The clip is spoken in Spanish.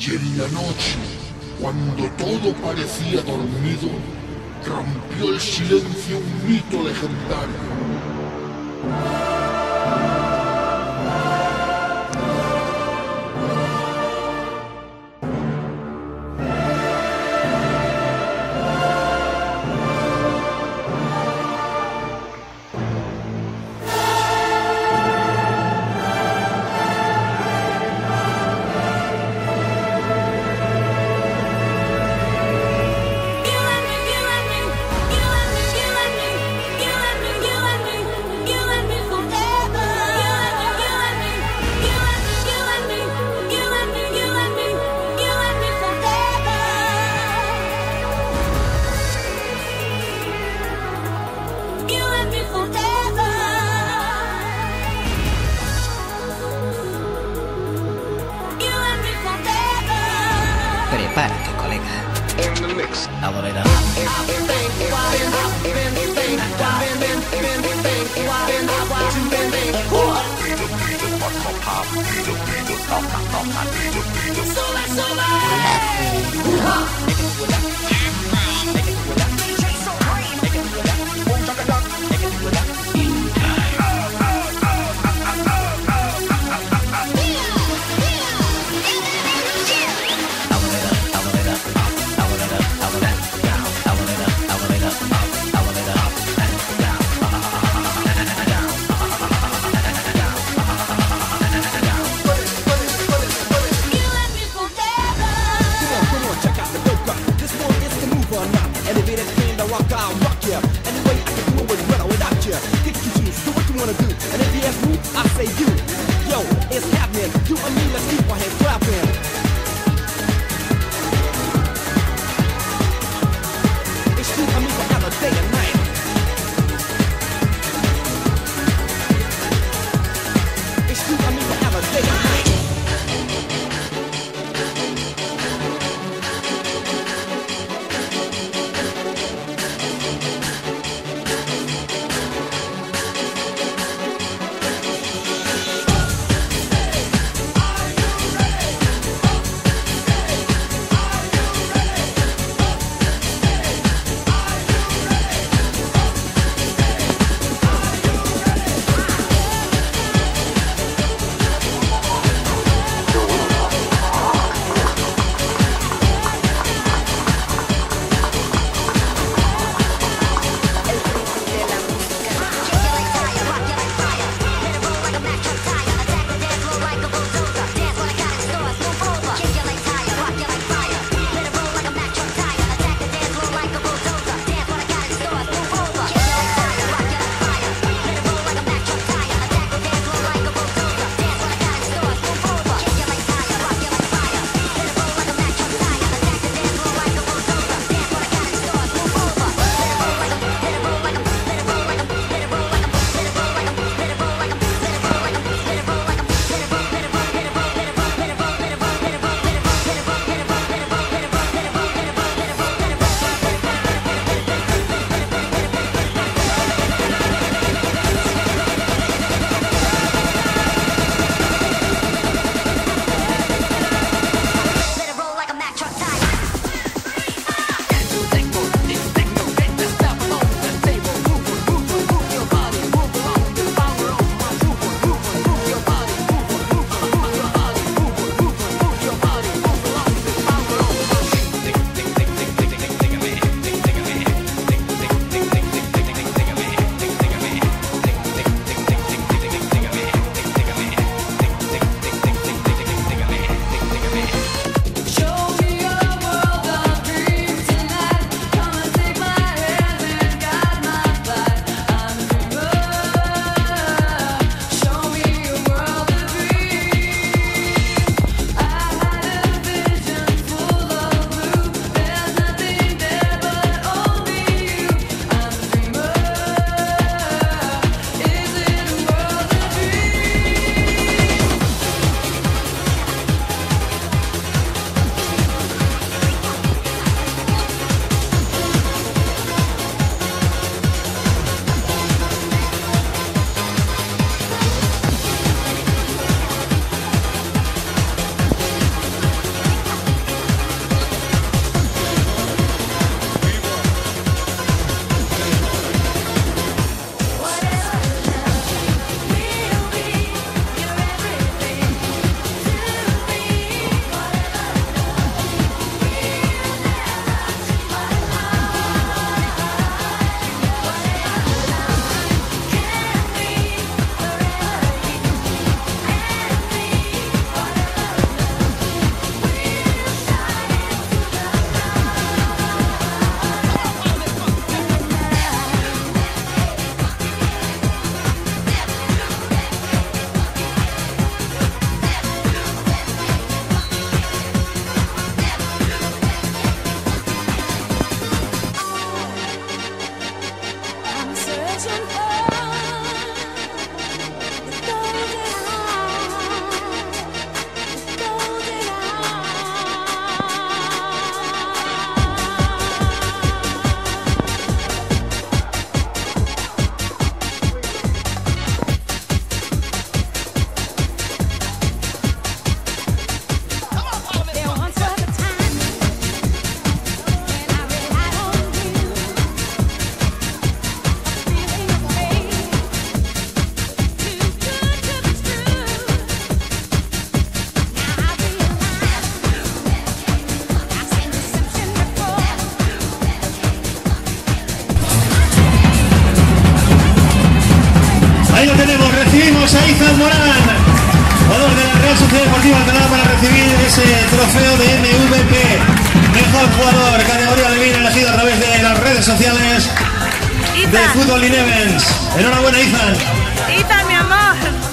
Y en la noche, cuando todo parecía dormido, rompió el silencio un mito legendario. later. Sola, sola. Carizas Morán, jugador de la Real Sociedad Deportiva Alcalá para recibir ese trofeo de MVP. Mejor jugador, categoría Levin elegido a través de las redes sociales de Fútbol Inevens. Enhorabuena, Izan. Izan, mi amor.